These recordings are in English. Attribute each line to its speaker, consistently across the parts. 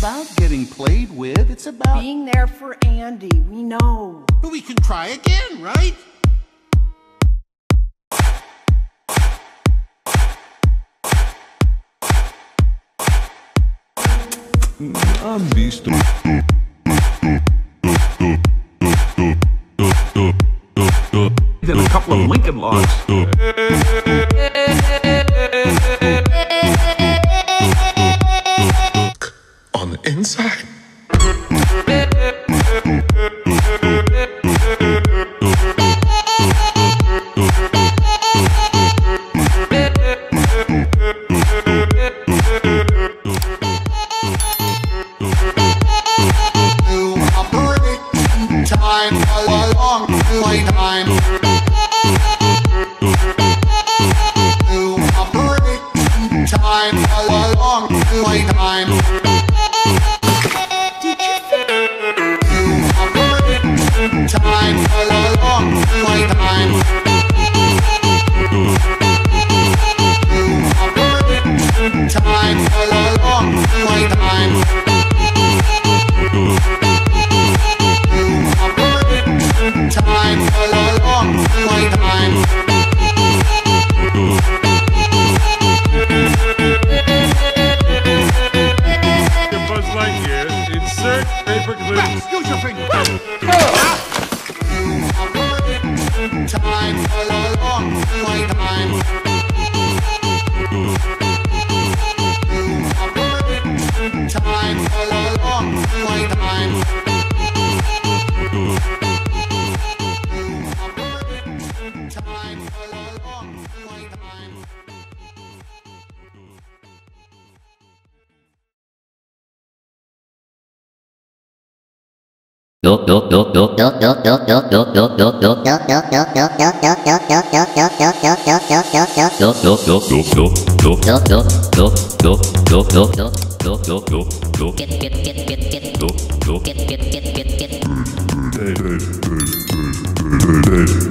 Speaker 1: about getting played with, it's about
Speaker 2: being there for Andy. We know.
Speaker 3: But we can try again, right?
Speaker 4: I'm beast.
Speaker 5: Then a couple of Lincoln logs.
Speaker 3: Time a long playtime. To
Speaker 6: paper Bit,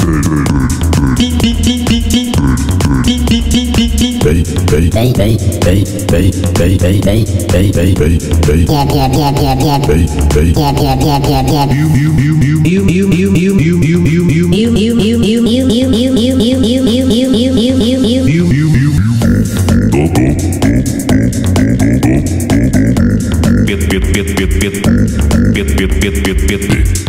Speaker 6: bit, bit,
Speaker 3: bit, bit. Bit, bit, bit, bit, bit.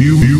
Speaker 4: You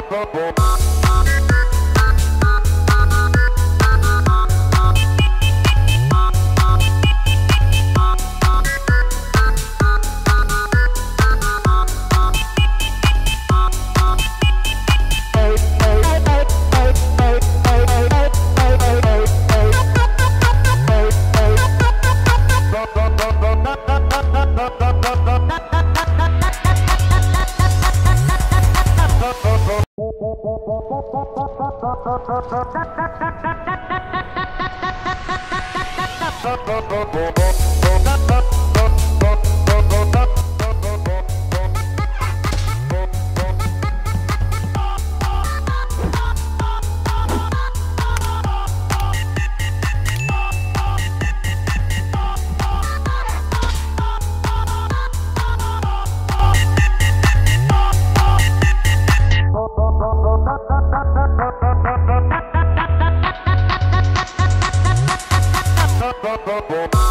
Speaker 4: bom, bom, bom. Thank you. Boom, boom,
Speaker 7: boom.